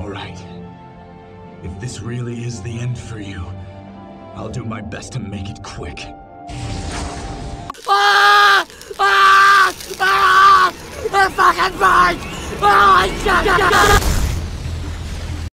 All right. If this really is the end for you, I'll do my best to make it quick. Ah! Ah! Ah! ah! They're fucking mine! Oh, my God!